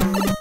you